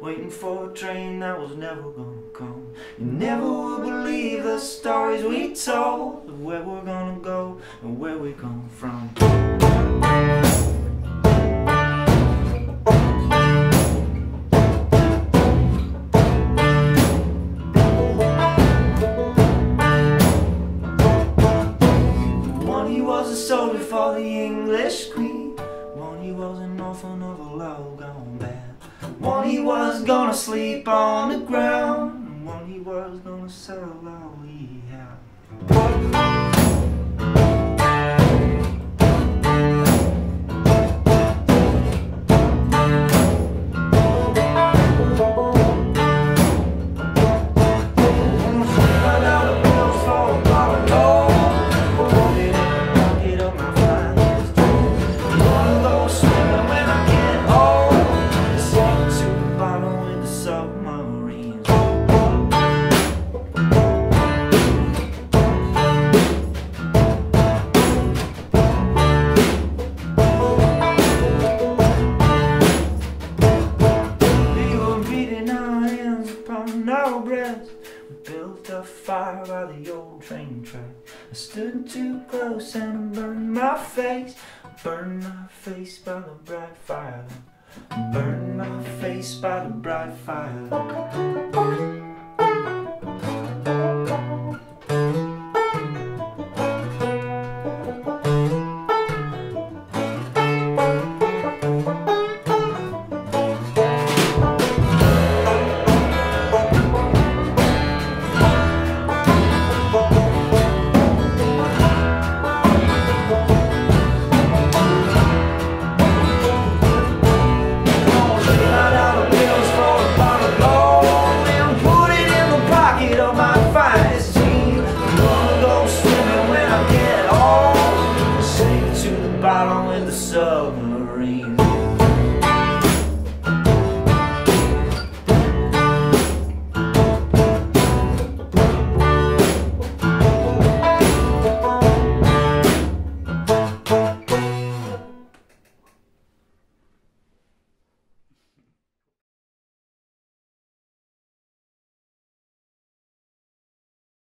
waiting for a train that was never gonna come. You never would believe the stories we told of where we're gonna go and where we come from. One he was a soldier for the English Queen. One he was an orphan of a love. One he was gonna sleep on the ground. And one he was gonna sell all built a fire by the old train track. I stood too close and burned my face. Burned my face by the bright fire. Burned my face by the bright fire.